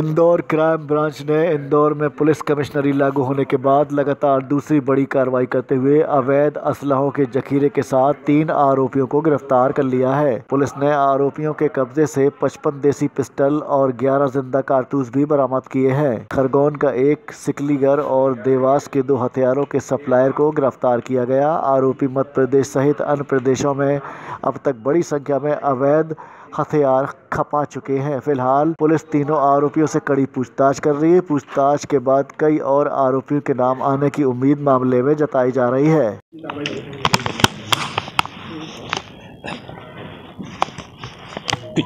Indore crime branch ने इंदौर में police कमिश्नरी लागू होने के बाद लगातार दूसरी बड़ी कार्रवाई करते हुए अवैध असलहों के जखीरे के साथ तीन आरोपियों को गिरफ़्तार कर लिया है। पुलिस ने आरोपियों के कब्जे से 55 देसी पिस्टल और 11 ज़िंदा कारतूस भी बरामद किए हैं। खरगोन का एक सिकलीगर और देवास के दो हथियारों के सप्लायर को गिरफ़्तार किया गया। आरोपी मध्य प्रदेश सहित अन्य प्रदेशों में अब तक बड़ी संख्या में अवैध हथियार खपा चुके हैं। फ़िलहाल पुलिस तीनों आरोपियों से कड़ी पूछताछ कर रही है। पूछताछ के बाद कई और आरोपियों के नाम आने की उम्मीद मामले में जताई जा रही है।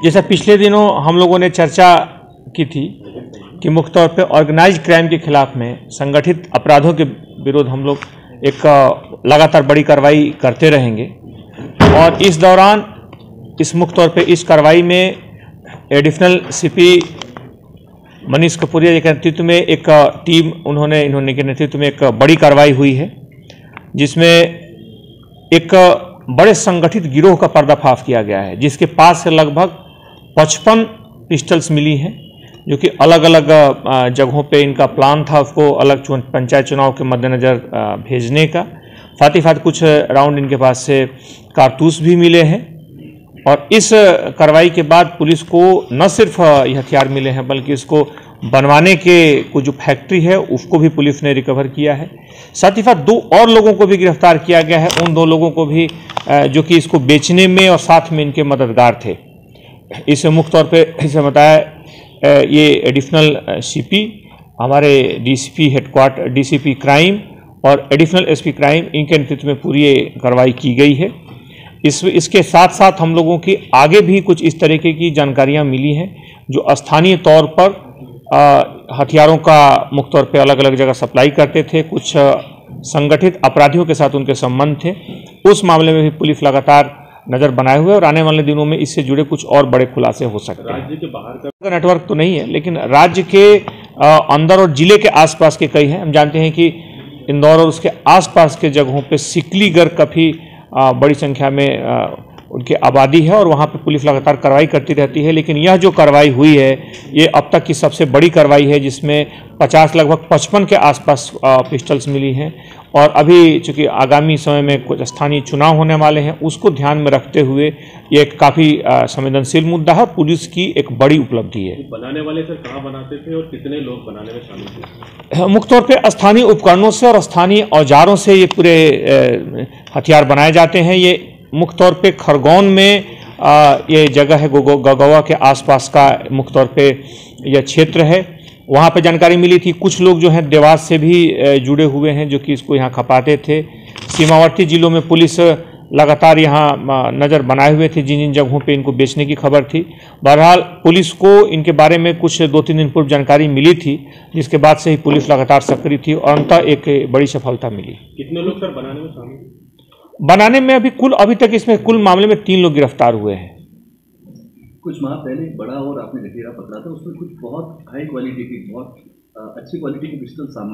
जैसा पिछले दिनों हम लोगों ने चर्चा की थी कि मुख्य तौर पे ऑर्गेनाइज क्राइम के खिलाफ में संगठित अपराधों के विरोध हम लोग एक लगातार बड़ी कार्रवाई करते रहेंगे। और इस दौरान इस मुख्य तौर पे इस कार्रवाई में एडिशनल सीपी मनीष कपूरिया के नेतृत्व में एक टीम उन्होंने, इन्होंने के नेतृत्व में एक बड़ी कार्रवाई हुई है, जिसमें एक बड़े संगठित गिरोह का पर्दाफाश किया गया है, जिसके पास से लगभग 55 पिस्टल्स मिली हैं, जो कि अलग अलग जगहों पे इनका प्लान था उसको अलग पंचायत चुनाव के मद्देनज़र भेजने का। साथ ही साथ कुछ राउंड इनके पास से कारतूस भी मिले हैं और इस कार्रवाई के बाद पुलिस को न सिर्फ़ ये हथियार मिले हैं, बल्कि इसको बनवाने के को जो फैक्ट्री है, उसको भी पुलिस ने रिकवर किया है। साथ ही साथ दो और लोगों को भी गिरफ़्तार किया गया है। उन दो लोगों को भी जो कि इसको बेचने में और साथ में इनके मददगार थे। इसे मुख्य तौर पर इसे बताया ये एडिशनल सीपी हमारे डीसीपी हेडक्वार्टर डीसीपी क्राइम और एडिशनल एसपी क्राइम इनके नेतृत्व में पूरी कार्रवाई की गई है। इस इसके साथ साथ हम लोगों की आगे भी कुछ इस तरीके की जानकारियाँ मिली हैं जो स्थानीय तौर पर हथियारों का मुख्य तौर पर अलग अलग जगह सप्लाई करते थे कुछ संगठित अपराधियों के साथ उनके संबंध थे। उस मामले में भी पुलिस लगातार नज़र बनाए हुए और आने वाले दिनों में इससे जुड़े कुछ और बड़े खुलासे हो सकते हैं। राज्य के बाहर का नेटवर्क तो नहीं है लेकिन राज्य के अंदर और ज़िले के आसपास के कई हैं। हम जानते हैं कि इंदौर और उसके आसपास के जगहों पे सिकलीगर काफ़ी बड़ी संख्या में उनकी आबादी है और वहाँ पर पुलिस लगातार कार्रवाई करती रहती है लेकिन यह जो कार्रवाई हुई है ये अब तक की सबसे बड़ी कार्रवाई है जिसमें 50 लगभग 55 के आसपास पिस्टल्स मिली हैं। और अभी चूँकि आगामी समय में कुछ स्थानीय चुनाव होने वाले हैं उसको ध्यान में रखते हुए ये एक काफ़ी संवेदनशील मुद्दा है पुलिस की एक बड़ी उपलब्धि है। बनाने वाले सर कहाँ बनाते थे और कितने लोग बनाने में शामिल थे? मुख्य तौर पर स्थानीय उपकरणों से और स्थानीय औजारों से ये पूरे हथियार बनाए जाते हैं। ये मुख्य तौर पे खरगोन में आ, ये जगह है गगवा के आसपास का मुख्य तौर पे यह क्षेत्र है। वहाँ पे जानकारी मिली थी कुछ लोग जो हैं देवास से भी जुड़े हुए हैं जो कि इसको यहाँ खपाते थे। सीमावर्ती जिलों में पुलिस लगातार यहाँ नज़र बनाए हुए थे जिन जिन जगहों पे इनको बेचने की खबर थी। बहरहाल पुलिस को इनके बारे में कुछ दो तीन दिन पूर्व जानकारी मिली थी जिसके बाद से ही पुलिस लगातार सक्रिय थी और अंततः एक बड़ी सफलता मिली। कितने लोग सर बनाने में शामिल बनाने में अभी कुल, अभी तक इसमें कुल मामले में तीन लोग गिरफ़्तार हुए हैं। कुछ माह पहले बड़ा और आपने गठेरा पकड़ा था, उसमें कुछ बहुत हाई क्वालिटी की, बहुत अच्छी क्वालिटी की पिस्टल सामने